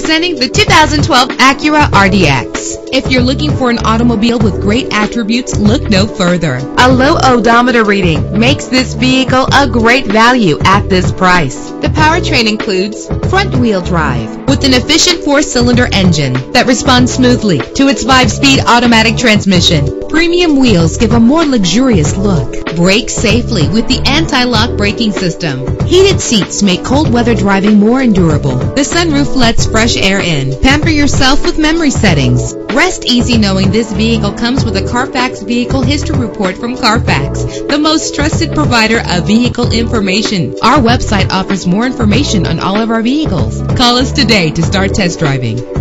Presenting the 2012 Acura RDX. If you're looking for an automobile with great attributes, look no further. A low odometer reading makes this vehicle a great value at this price. The powertrain includes front wheel drive with an efficient four cylinder engine that responds smoothly to its five speed automatic transmission. Premium wheels give a more luxurious look. Brake safely with the anti-lock braking system. Heated seats make cold weather driving more endurable. The sunroof lets fresh air in. Pamper yourself with memory settings. Rest easy knowing this vehicle comes with a Carfax Vehicle History Report from Carfax, the most trusted provider of vehicle information. Our website offers more information on all of our vehicles. Call us today to start test driving.